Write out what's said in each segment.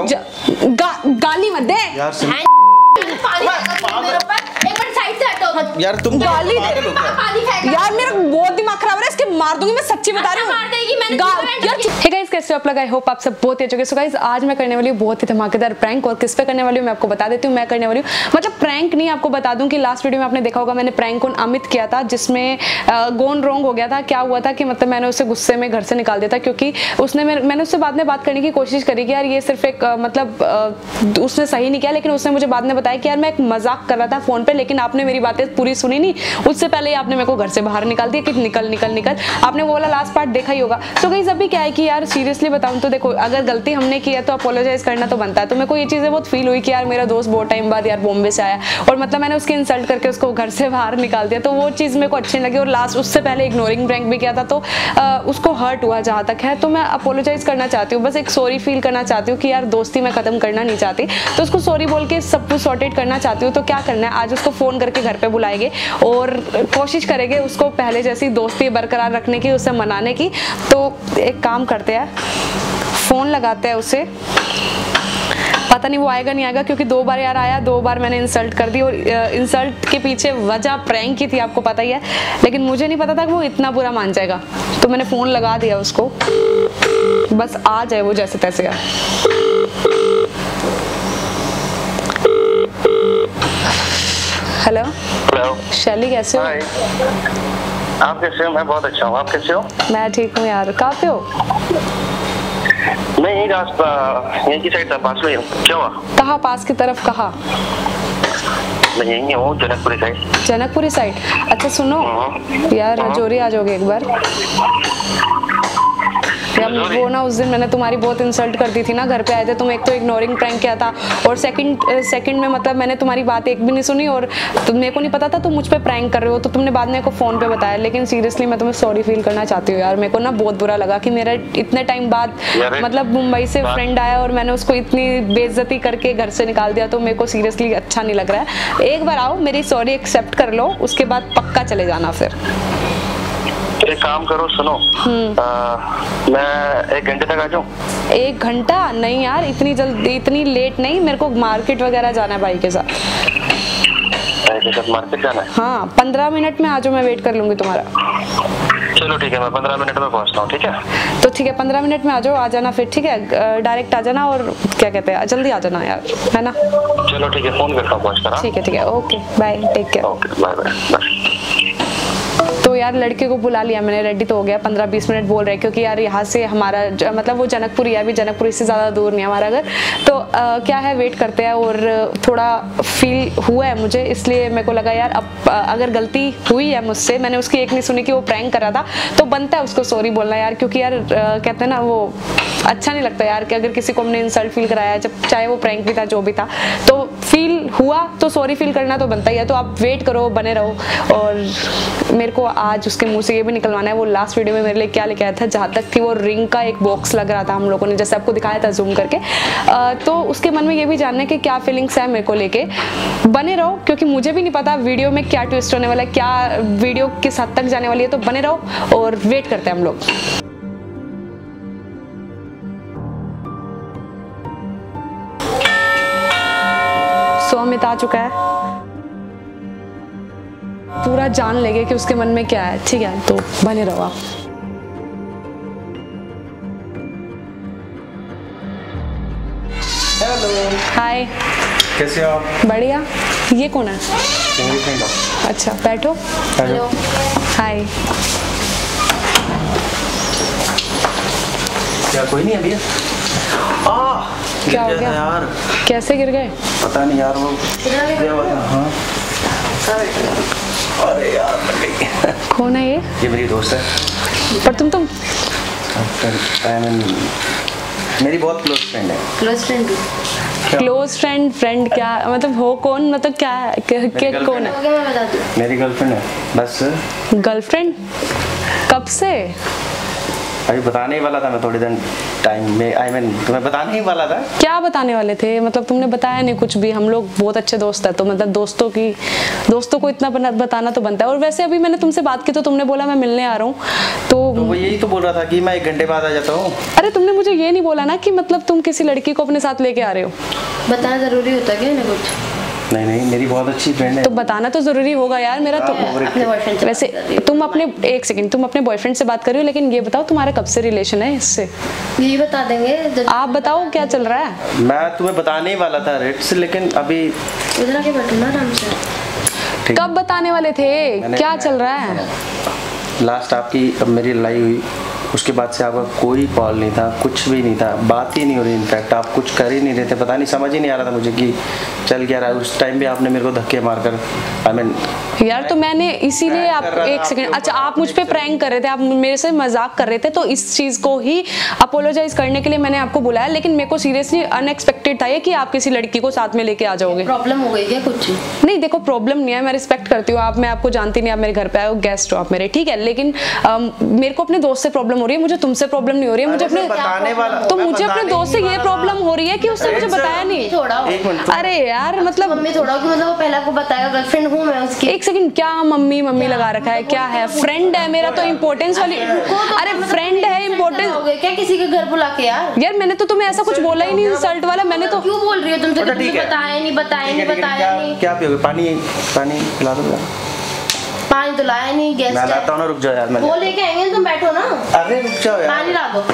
हूँ गा, गाली मत दे। यार पानी मेरे ऊपर। एक मिनट। से हटो यार तुम गाली दे। हो यार मेरा बहुत दिमाग खराब हो रहा है इसके मार दूँगी मैं सच्ची बता रही हूँ। अच्छा, मार देगी, मैंने गा- comment यार की। हे गाइस कैसे आप लोग? आई होप आप सब बहुत ही अच्छे सो गाइस आज मैं करने वाली हूँ बहुत ही धमाकेदार प्रैंक और किस पे करने वाली हूँ मैं आपको बता देती हूँ। मैं करने वाली हूँ। मतलब प्रैंक नहीं आपको बता दूँ कि लास्ट वीडियो में आपने देखा होगा मैंने प्रैंक ऑन अमित किया था जिसमें गोन रोंग हो गया था। क्या हुआ था कि मतलब मैंने उसे गुस्से में घर से निकाल दिया था क्योंकि उसने मैंने उससे बाद में बात करने की कोशिश करी कि यार ये सिर्फ़ एक मतलब उसने सही नहीं किया लेकिन उसने मुझे बाद में बताया कि यार मैं एक मज़ाक कर रहा था फ़ोन पे लेकिन आपने मेरी बातें पूरी सुनी नहीं। उससे पहले ही आपने मेरे को घर से बाहर निकाल दिया कि निकल निकल निकल। आपने वो वाला लास्ट पार्ट देखा ही होगा। सो गई अभी क्या है कि यार सीरियसली बताऊँ तो देखो, अगर गलती हमने की है तो अपोलोजाइज करना तो बनता है। तो मेरे को ये चीज़ें बहुत फील हुई कि यार, मेरा दोस्त बहुत टाइम बाद यार बॉम्बे से आया। और मतलब मैंने उसकी इंसल्ट करके उसको घर से बाहर निकाल दिया। तो वो चीज़ मेरे को अच्छी लगी और लास्ट उससे पहले इग्नोरिंग प्रैंक भी किया था तो उसको हर्ट हुआ जहाँ तक है। तो मैं अपोलोजाइज करना चाहती हूँ। बस एक सॉरी फील करना चाहती हूँ कि यार, दोस्ती मैं खत्म करना नहीं चाहती। तो उसको सॉरी बोल के सब कुछ सॉर्टेड करना चाहती हूँ। तो क्या करना है? आज उसको फ़ोन करके घर पे बुलाएँगे और कोशिश करेंगे उसको पहले जैसी दोस्ती बरकरार रखने की, उसे मनाने की। तो एक काम करते हैं, फ़ोन लगाते हैं उसे। पता नहीं वो आएगा नहीं आएगा, क्योंकि दो बार यार आया, दो बार मैंने इंसल्ट कर दी और इंसल्ट के पीछे वजह प्रैंक की थी, आपको पता ही है। लेकिन मुझे नहीं पता था कि वो इतना बुरा मान जाएगा। तो मैंने फ़ोन लगा दिया उसको। बस आ जाए वो जैसे तैसे यार हेलो हेलो शैली कैसे हो? आप कैसे हो? मैं बहुत अच्छा हूँ। आप कैसे हो? मैं ठीक हूँ यार। कहाँ पे हो? मैं यही रास्ता यहीं की साइड था पास में हूँ क्या हुआ? कहाँ? पास की तरफ़ कहाँ? मैं यहीं हूँ जनकपुरी साइड जनकपुरी साइड अच्छा सुनो। यार रजौरी आ जाओगे एक बार। यार रजौरी? वो ना उस दिन मैंने तुम्हारी बहुत इंसल्ट कर दी थी ना घर पे आए थे तुम एक तो इग्नोरिंग प्रैंक किया था और सेकंड सेकंड में मतलब मैंने तुम्हारी बात एक भी नहीं सुनी और तुम मेरे को नहीं पता था तुम मुझ पर प्रैंक कर रहे हो तो तुमने बाद में को फ़ोन पे बताया लेकिन सीरियसली मैं तुम्हें सॉरी फील करना चाहती हूँ यार मेरे को ना बहुत बुरा लगा कि मेरा इतने टाइम बाद मतलब मुंबई से फ्रेंड आया और मैंने उसको इतनी बेइज्जती करके घर से निकाल दिया तो मेरे को सीरियसली अच्छा नहीं लग रहा है एक बार आओ मेरी सॉरी एक्सेप्ट कर लो उसके बाद पक्का चले जाना फिर एक काम करो सुनो। आ, मैं एक घंटे तक आ जाऊँ? एक घंटा? नहीं यार इतनी जल्दी इतनी लेट नहीं मेरे को मार्केट वगैरह जाना है भाई के साथ। मार्केट जाना है? हाँ पंद्रह मिनट में आ जाओ मैं वेट कर लूँगी तुम्हारा। चलो ठीक है मैं पंद्रह मिनट में पहुँचता हूँ ठीक है? तो ठीक है पंद्रह मिनट में आ जाओ आ जाना फिर ठीक है? डायरेक्ट आ जाना और क्या कहते हैं जल्दी आ जाना यार है ना? चलो ठीक है फ़ोन करता हूँ पहुँच कर ठीक है ठीक है okay bye take care okay bye bye यार लड़के को बुला लिया मैंने रेडी तो हो गया पंद्रह बीस मिनट बोल रहे क्योंकि यार यहाँ से हमारा मतलब वो जनकपुरी है अभी जनकपुरी से ज़्यादा दूर नहीं हमारा घर। तो अ, क्या है वेट करते हैं और थोड़ा फील हुआ है मुझे इसलिए मेरे को लगा यार अब अगर गलती हुई है मुझसे मैंने उसकी एक नहीं सुनी कि वो प्रैंक कर था तो बनता है उसको सॉरी बोलना यार क्योंकि यार कहते हैं ना वो अच्छा नहीं लगता यार कि अगर किसी को हमने इंसल्ट फील कराया जब चाहे वो प्रैंक भी था जो भी था। तो फील हुआ तो सॉरी फील करना तो बनता ही है तो आप वेट करो बने रहो और मेरे को आज उसके मुँह से ये भी निकलवाना है वो लास्ट वीडियो में मेरे लिए क्या लेके आया था जहाँ तक थी वो रिंग का एक बॉक्स लग रहा था हम लोगों ने जैसे आपको दिखाया था जूम करके। अ, तो उसके मन में ये भी जानना है कि क्या फीलिंग्स है मेरे को लेके। बने रहो क्योंकि मुझे भी नहीं पता वीडियो में क्या ट्विस्ट होने वाला है क्या वीडियो किस हद तक जाने वाली है तो बने रहो और वेट करते हैं हम लोग। सो अमित आ चुका है। पूरा जान लेंगे कि उसके मन में क्या है ठीक है? तो बने रहो आप। हेलो हाय कैसे हो आप? बढ़िया। ये कौन है? मेरी फ्रेंड अच्छा बैठो। हेलो हाय क्या कोई नहीं अभी? आ क्या हो गया? यार। कैसे गिर गए? पता नहीं यार वो क्या हुआ था हाँ। अरे यार मर गई। कौन है ये? ये मेरी दोस्त है। पर तुम तुम आई मीन मेरी बहुत क्लोज फ्रेंड है। क्लोज फ्रेंड भी। क्लोज फ्रेंड फ्रेंड क्या? मतलब हो कौन? मतलब क्या है? के, के कौन है? मैं बता दूँ। मेरी गर्लफ्रेंड है। बस। गर्लफ्रेंड कब से? अभी बताने ही वाला था मैं थोड़ी देर टाइम में आई मीन तुम्हें बताने ही वाला था। क्या बताने वाले थे? मतलब तुमने बताया नहीं कुछ भी हम लोग बहुत अच्छे दोस्त हैं तो मतलब दोस्तों की दोस्तों को इतना बताना तो बनता है। और वैसे अभी मैंने तुमसे बात की तो तुमने बोला मैं मिलने आ रहा हूँ तो तो वो यही तो बोल रहा था कि मैं एक घंटे बाद आ जाता हूँ। अरे तुमने मुझे ये नहीं बोला ना कि मतलब तुम किसी लड़की को अपने साथ लेके आ रहे हो। बताना ज़रूरी होता है क्या कुछ? नहीं नहीं मेरी बहुत अच्छी फ्रेंड है। तो बताना तो ज़रूरी होगा यार मेरा तो अपने बॉयफ्रेंड से वैसे तुम अपने एक सेकंड तुम अपने बॉयफ्रेंड से बात कर रही हो लेकिन ये बताओ तुम्हारा कब से रिलेशन है इससे। यही बता देंगे आप बताओ क्या चल रहा है? मैं तुम्हें बताने ही वाला था रेट्स लेकिन अभी इधर आके बैठो ना आराम से। कब बताने वाले थे? क्या चल रहा है? लास्ट आपकी अब मेरी लड़ाई हुई। उसके बाद से आपका कोई कॉल नहीं था कुछ भी नहीं था बात ही नहीं हो रही इनफैक्ट आप कुछ कर ही नहीं रहे थे पता नहीं समझ ही नहीं आ रहा था मुझे कि चल क्या रहा है। उस टाइम भी आपने मेरे को धक्के मारकर आई मीन यार तो मैंने इसीलिए आप कर एक सेकंड अच्छा आप मुझ पे प्रैंक कर रहे थे आप मेरे से मज़ाक कर रहे थे तो इस चीज़ को ही अपोलोजाइज करने के लिए मैंने आपको बुलाया लेकिन मेरे को सीरियसली अनएक्सपेक्टेड था ये कि आप किसी लड़की को साथ में लेके आ जाओगे। प्रॉब्लम हो गई क्या कुछ? नहीं देखो प्रॉब्लम नहीं है मैं रिस्पेक्ट करती हूँ आप मैं आपको जानती नहीं आप मेरे घर पे आए हो गेस्ट हो आप मेरे ठीक है लेकिन मेरे को अपने दोस्त से प्रॉब्लम हो रही है मुझे तुमसे प्रॉब्लम नहीं हो रही है मुझे अपने बताने वाला तो मुझे अपने दोस्त से ये प्रॉब्लम हो रही है कि उसने मुझे बताया नहीं? एक अरे यार मतलब मम्मी थोड़ा हो मतलब वो पहले आपको बताएगा गर्लफ्रेंड हूँ मैं उसकी। एक सेकंड क्या मम्मी मम्मी लगा रखा है? क्या है? फ्रेंड है मेरा तो इम्पोर्टेंस वाली अरे फ्रेंड है इम्पोर्टेंस हो गए क्या किसी के घर बुला के यार? यार मैंने तो तुम्हें ऐसा कुछ बोला ही नहीं इंसल्ट वाला मैंने तो क्यों बोल रही हो अच्छा, कि ठीक तुमसे है। बताया नहीं बताया नहीं है, है, बताया नहीं। क्या पियोगे पानी पानी पिला दो यार। पानी तो लाया नहीं गैस मैं लाता हूँ ना रुक जाओ यार मैं वो लेके आएँगे तुम बैठो ना। अरे रुक जाओ यार। पानी ला दो।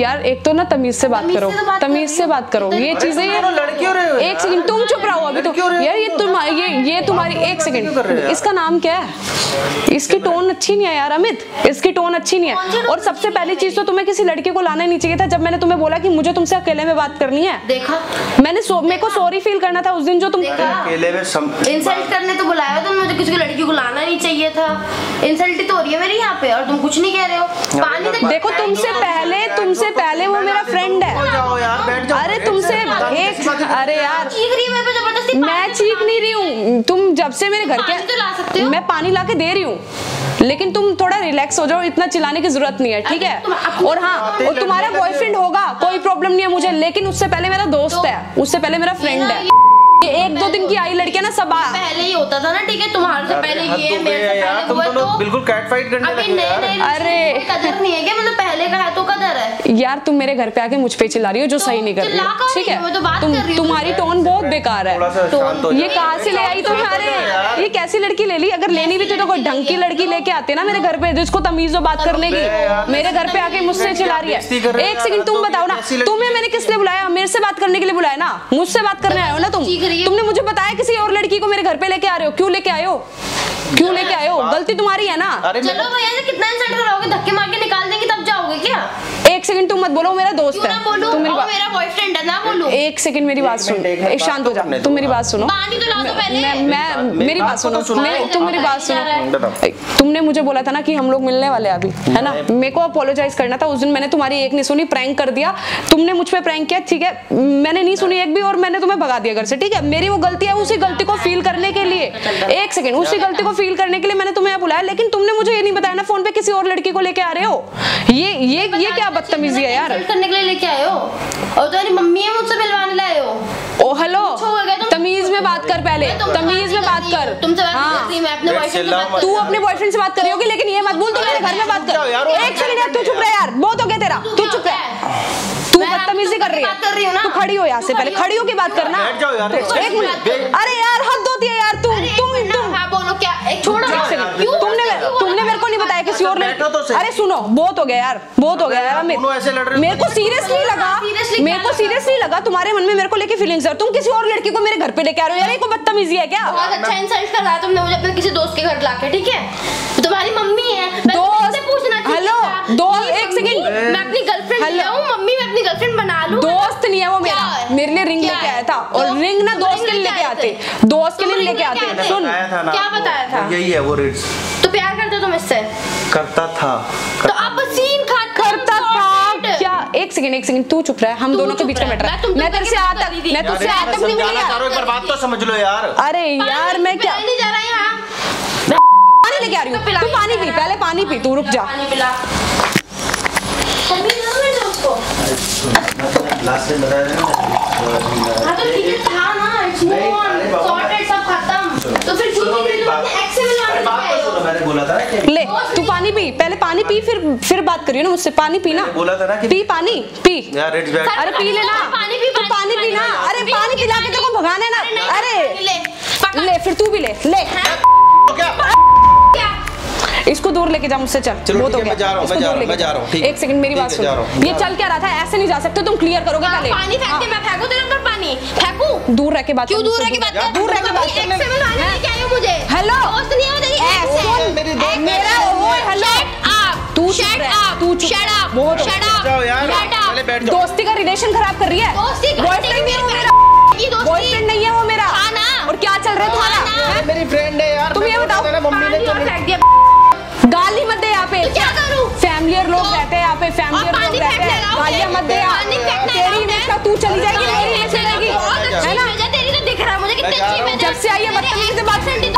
यार एक तो ना तमीज से बात करो। से तो बात कर तमीज से बात करो। ये चीज़ें एक। सेकंड तुम चुप रहो अभी तो। यार ये तुम ये ये तुम्हारी एक रहे हो सेकंड इसका नाम क्या है? इसकी टोन अच्छी नहीं है यार अमित। इसकी टोन अच्छी नहीं है। और सबसे पहली चीज़ तो तुम्हें किसी लड़के को लाना नहीं चाहिए था। जब मैंने तुम्हें बोला कि मुझे तुमसे अकेले में बात करनी है देखा। मैंने सो, मेरे को सॉरी फील करना था उस दिन जो तुम अकेले में इंसल्ट करने तो बुलाया तुम मुझे किसी लड़की को लाना नहीं चाहिए था। इंसल्ट तो हो रही है मेरी यहाँ पे और तुम कुछ नहीं कह रहे हो। पानी देखो तुमसे पहले तुमसे पहले वो मेरा फ्रेंड है। जाओ यार बैठ जाओ। अरे तुमसे एक अरे यार चीख है मैं चीख तो नहीं रही हूँ। तुम जब से मेरे घर पानी तो के मैं पानी ला के दे रही हूँ। लेकिन तुम थोड़ा रिलैक्स हो जाओ इतना चिल्लाने की ज़रूरत नहीं है ठीक है? और हाँ और तुम्हारा बॉयफ्रेंड होगा कोई प्रॉब्लम नहीं है मुझे। लेकिन उससे पहले मेरा दोस्त तो- है उससे पहले मेरा फ्रेंड है। एक दो दिन की आई लड़कियाँ ना सब पहले ही होता था ना ठीक है? तुम्हारे से पहले ये मेरे से पहले वो है तो बिल्कुल कैट फाइट करने अभी लगे हो नए यार। नए अरे। कदर नहीं है क्या? मतलब पहले का है तो कदर है। यार तुम मेरे घर पे आके मुझ पे चिल्ला रही हो जो तो सही नहीं कर रही हो। ठीक तो है? बात तुम कर रही तुम्हारी टोन बहुत बेकार है। थोड़ा सा शांत हो ये। कहाँ से ले आई तुम अरे ये कैसी लड़की ले ली? अगर लेनी भी थी तो कोई ढंग की लड़की लेके आते ना मेरे घर पे जिसको तमीज हो बात करने की। मेरे घर पे आके मुझसे चिल्ला रही है। एक सेकंड तुम तो बताओ ना। तुम्हें मैंने किस लिए बुलाया? मेरे से बात करने के लिए बुलाया ना? मुझसे बात करने आए हो ना तुम? है। तुमने मुझे बताया किसी और मेरे घर पे लेके आ रहे हो? क्यों लेके आयो हो? क्यों लेके आयो हो? गलती तुम्हारी है ना? अरे चलो भैया कितना इंसल्ट कराओगे धक्के मार के निकाल देंगे तब जाओगे क्या? एक सेकंड तुम मत बोलो मेरा दोस्त है। तुम मेरी बात मेरा बॉयफ्रेंड है ना बोलूँ? एक सेकंड मेरी बात सुन। एक शांत हो बात जा। तुम मेरी। बात सुनो। पानी तो ला पहले। मैं मेरी बात बात सुनो। तुम मेरी बात। सुनो। तुमने मुझे बोला था ना कि हम लोग मिलने वाले अभी है ना? मेरे को अपोलोजाइज करना था। उस दिन मैंने तुम्हारी एक नहीं सुनी प्रैंक कर दिया। तुमने मुझ पे प्रैंक किया ठीक है? मैंने नहीं सुनी एक भी और मैंने तुम्हें भगा दिया घर से ठीक है? मेरी वो गलती है उसी गलती को फील करने के लिए। एक सेकंड उसी गलती को फील करने के लिए मैंने तुम्हें बुलाया लेकिन तुमने मुझे ये नहीं बताया ना फ़ोन पे किसी और लड़की को लेके आ रहे हो। ये ये ये क्या बदतमीजी है यार। करने के लिए लेके आए हो? और तुम्हारी मम्मी है मुझसे मिलवाने लाए हो। ओ हेलो हो तुम- तमीज में बात कर पहले। तमीज में बात हूँ। कर। तुमसे बात हाँ। मैं अपने बॉयफ्रेंड से बात मत। तू अपने बॉयफ्रेंड से बात करी होगी लेकिन ये मत बोल तू मेरे घर में बात यार, कर। एक सेकंड यार तू चुप रह यार बहुत हो गया तेरा। तू चुप रह। तू बदतमीजी कर रही बात कर रही हूँ है ना। तू खड़ी हो यहाँ से पहले खड़ी हो। के बात करना। बैठ जाओ यार तो एक मिनट। अरे यार हद होती है यार तुम अरे तुम तुम हाँ बोलो क्या? एक छोड़ो एक ना। सेकंड क्यों तुमने क्यों तुमने मेरे को नहीं बताया किसी और तो अरे सुनो बहुत हो गया यार बहुत हो गया यार अमित ऐसे लड़ रहे मेरे को सीरियसली लगा मेरे को सीरियसली लगा तुम्हारे मन में मेरे को लेके फीलिंग्स है तुम किसी और लड़की को मेरे घर पे लेके आ रहे हो यार ये को बदतमीजी है क्या? बहुत अच्छा इंसल्ट कर रहा है तुमने मुझे अपने किसी दोस्त के घर लाके ठीक है? तो तुम्हारी मम्मी है दोस्त, तुमसे पूछना चाहिए हेलो, दोस्त, एक सेकंड। मैं अपनी गर्लफ्रेंड हेलो। ले आऊँ? मम्मी मैं अपनी गर्लफ्रेंड बना लूँ? दोस्त नहीं है वो मेरा। मेरे लिए रिंग लेके आया था। और तो रिंग ना दोस्त के लिए लेके आते। दोस्त के लिए लेके आते। सुन। क्या बताया था? यही है वो रेट्स तो प्यार करते हो तुम इससे? करता था। तो अब सीन खा करता था। क्या? एक सेकंड एक सेकंड तू चुप रहा। है हम दोनों के बीच में रह। मैटर मैं मैं तेरे से तक मैं तुझसे तक नहीं मिली यार हूँ, एक बार बात तो समझ लो यार। अरे यार मैं क्या नहीं जा रहा यहाँ। पानी लेके आ रही हूँ। तू पानी पी पहले पानी पी तू रुक जा। पानी पिला। है को लास्ट टाइम बताया था ना। हाँ तो है तो फिर मैंने बोला था ना कि ले तू पानी पी पहले पानी पी फिर फिर बात करियो ना मुझसे। पानी पीना बोला था ना कि पी पानी पी। यार अरे पी लेना। पानी पी, तू पानी पी ना अरे पानी पी, पिला के तेरे को भगाना है अरे ना ले अरे ले। फिर तू भी ले। ले। इसको दूर लेके जा मुझसे चल। चलो बहुत हो गया। मैं जा रहा हूँ, मैं जा रहा हूँ, लेके मैं जा रहा हूँ, ठीक एक सेकंड मेरी बात है, सुन। हूँ, ये चल क्या रहा था? ऐसे नहीं जा सकते तुम क्लियर करोगे हाँ, पहले। पानी फेंक दे मैं फेंकू तेरे ऊपर पानी। फेंकू? दूर रह के बात क्यों दूर रह के बात कर दूर रह के बात लेके आई हो। मुझे? हेलो? दोस्त नहीं हो तेरी? मेरी दोस्त मेरा ओए हेलो। शट तू शट अप तू शट अप बहुत शट अप जाओ यार पहले बैठ जाओ। दोस्ती का रिलेशन खराब कर रही है? दोस्ती बॉयफ्रेंड नहीं है वो मेरा। बॉयफ्रेंड नहीं है वो मेरा। हाँ ना। और क्या चल रहा है हाँ? तुम्हारा मेरी गालियाँ मत दे। फेंकने तेरी मैं। का तू चली जाएगी मेरी फेंकने चलेगी अच्छी है ना? तेरी तो दिख रहा है मुझे मैं अच्छी हूँ। इमेज है जब से आई है बदतमीजी से बात करती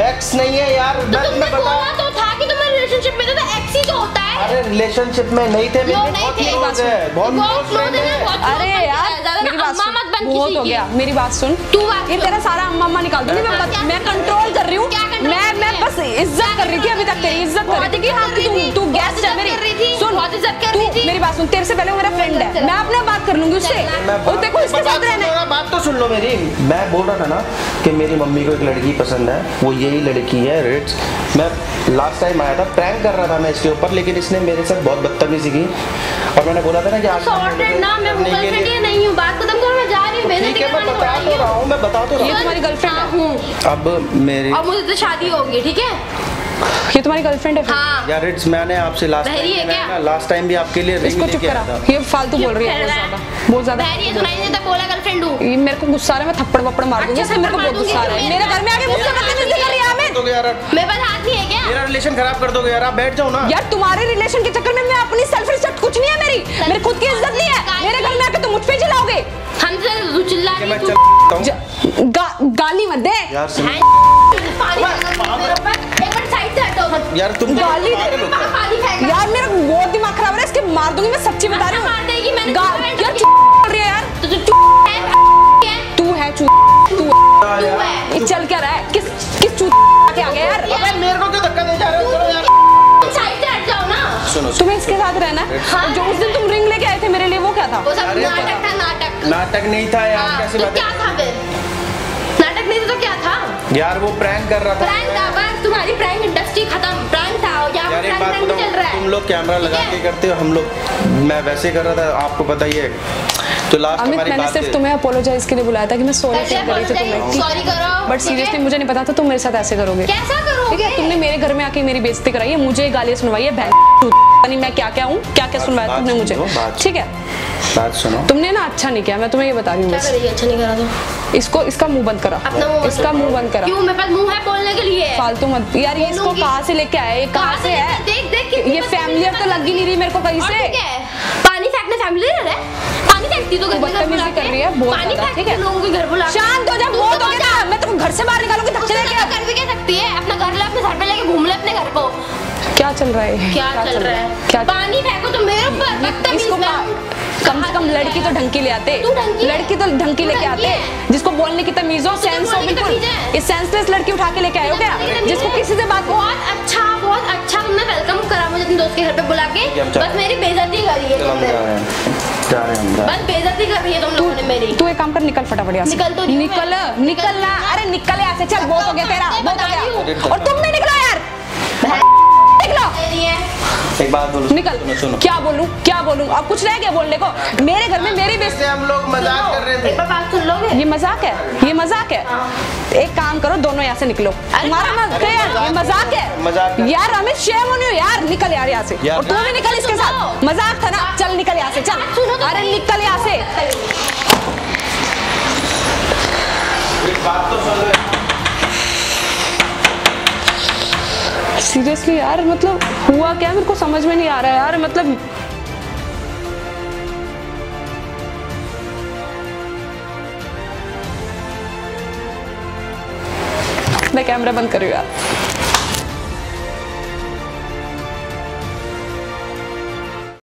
एक्स नहीं है यार तो मैं तुमने बता बोला तो था कि तुम्हारे रिलेशनशिप में तो एक्स ही तो होता है। अरे रिलेशनशिप में नहीं थे मेरे बहुत थे? क्लोज है बहुत बहुत क्लोज है अरे यार है, मेरी बात सुन मत बन बहुत किसी हो गया मेरी बात सुन। तू बात ये तेरा सारा अम्मा अम्मा निकाल दूँगी। मैं हाँ, बत- मैं कंट्रोल कर रही हूँ। मैं मैं बस इज़्ज़त कर रही थी अभी तक तेरी इज़्ज़त कर बहुत रही थी। कि हाँ कर तू रही तू थी, गेस्ट है मेरी। कर रही बहुत इज़्ज़त कर रही थी। मेरी बात सुन तेरे से पहले वो मेरा फ्रेंड है। मैं अपने बात कर लूँगी उससे। और देखो इसके साथ रहना है। बात तो सुन लो मेरी। मैं बोल रहा था ना कि मेरी मम्मी को एक लड़की पसंद है वो यही लड़की है रिट्स मैं लास्ट टाइम आया था प्रैंक कर रहा था मैं इसके ऊपर लेकिन इसने मेरे साथ बहुत बदतमीजी की। और मैंने बोला था ना कि आज सॉर्टेड ना मैं गर्लफ्रेंड ही नहीं हूँ बात खत्म करो मैं जा रही हूँ ठीक है मैं बता तो रहा है। मैं बता तो रहा ये तुम्हारी गर्लफ्रेंड हाँ, अब मेरी और मुझे तो शादी होगी ठीक है? ये तुम्हारी गर्लफ्रेंड है हाँ। यार रिट्स मैंने आपसे लास्ट है क्या? लास्ट टाइम भी आपके लिए रिंग इसको चुप करा। था। ये फालतू बोल रही है बहुत ज़्यादा। बहुत ज़्यादा। बहरी है सुनाई नहीं देता बोला गर्लफ्रेंड हूँ ये मेरे को गुस्सा आ रहा है मैं थप्पड़ वप्पड़ मार दूँगी अच्छा, मेरे को बहुत गुस्सा आ रहा है। मेरे घर में आके मुझसे बदतमीजी कर रही है आमिर। दोगे यार। मेरे पास हाथ नहीं है क्या? मेरा रिलेशन खराब कर दोगे यार आप बैठ जाओ ना। यार तुम्हारे रिलेशन के चक्कर में मैं अपनी सेल्फ रिस्पेक्ट कुछ नहीं है मेरी। मेरी खुद की इज़्ज़त नहीं है। मेरे घर में आके तुम मुझ पे चिल्लाओगे। हमसे तू चिल्ला कि रही तू। हूँ गाली मत दे। यार सुन। पानी मेरे यार तुम गाली हो क्या? पानी फेंका यार मेरा बहुत दिमाग खराब हो रहा है इसके मार दूँगी मैं सच्ची बता रही मार देगी, मैंने हूँ यार बोल रही है यार। तो तू चुप है है? तू है चू तू तू है ये चल क्या रहा है? किस किस चू के आ गया यार? अबे मेरे को क्यों धक्का दे जा रहे हो? चलो यार। साइड से हट जाओ ना। सुनो सुनो तुम्हें इसके साथ रहना है? हाँ। जो उस दिन तुम रिंग लेके आए थे मेरे लिए वो क्या था? वो सब अरे नाटक था नाटक। नाटक नहीं था यार हाँ, कैसी तो बात क्या था फिर? नाटक नहीं था तो क्या था? यार वो प्रैंक कर रहा था। प्रैंक था बस प्राइम प्रैंक इंडस्ट्री खत्म प्रैंक था या बात चल रहा है। तुम लोग कैमरा लगा के करते हो? हम लोग मैं वैसे कर रहा था आपको पता ही है। तो लास्ट अमित हमारी मैंने सिर्फ़ तुम्हें अपोलोजाइज के लिए बुलाया था कि मैं सॉरी शेयर करी थी तुम्हें। सॉरी करो बट सीरियसली मुझे नहीं पता था तुम मेरे साथ ऐसे करोगे। कैसा ठीक है तुमने मेरे घर में आके मेरी बेइज्जती कराई है मुझे गालियाँ सुनवाई है बहन नहीं मैं क्या क्या हूँ क्या क्या सुनवाया तुमने मुझे। ठीक है? बात सुनो। तुमने ना अच्छा नहीं किया मैं तुम्हें ये बता रही हूँ अच्छा नहीं करा तो? इसको इसका मुँह बंद करा। अपना इसका मुँह बंद करा। क्यों? मेरे पास मुँह है बोलने के लिए। फालतू मत यार ये इसको कहाँ से लेके आए? ये कहाँ से है? देख- देख कितनी ये फैमिलियर तो लग ही नहीं रही मेरे को कहीं से। पानी फेंकना फैमिली है। पानी फेंकती तो घर बदतमीजी बुला के। कर रही है, बहुत पानी फेंकती ठीक है? लोगों के घर बुला शांत हो जा बहुत तो हो गया मैं तुमको घर से बाहर निकालूँगी क्या चल रहा है? क्या चल रहा है? क्या पानी फेंको तो मेरे ऊपर इसको कम से कम लड़की तो ढंग की ले आते। तू है? लड़की तो ढंग की तू लेके आते। जिसको बोलने की तमीज हो सेंस हो बिल्कुल? ये सेंसलेस लड़की उठा के लेके आए हो क्या? जिसको किसी से बात बहुत अच्छा बहुत अच्छा तुमने वेलकम करा मुझे अपने दोस्त के घर पे बुला के। बस मेरी बेइज्जती करी है तुमने। रहे हैं। बस बेइज्जती कर रही है तुम लोगों ने मेरी। तू एक काम कर निकल फटाफट यहाँ से। निकल तो निकल निकल ना। अरे निकल यहाँ से। चल बहुत हो गया तेरा बहुत हो गया। और तुम भी निकलो। एक बात बोलो निकल। सुनो सुनो। क्या बोलूँ? क्या बोलूँ? अब कुछ रह गया बोलने को। मेरे घर में मेरी बेइज्जती हम लोग मज़ाक कर रहे थे। एक बार बात सुन लोगे? ये मज़ाक है ये मज़ाक है। एक काम करो दोनों यहाँ से निकलो। तुम्हारा मज़ाक है यार ये मज़ाक है। मज़ाक यार अमित शेम होनी हो यार निकल यार यहाँ से। और तू भी निकल इसके साथ। मज़ाक था ना चल निकल यहाँ से चल। सुनो तो अरे निकल यहाँ से एक बात तो सुन लो सीरियसली यार मतलब हुआ क्या? मेरे को समझ में नहीं आ रहा है यार मतलब मैं कैमरा बंद कर रही हूँ यार।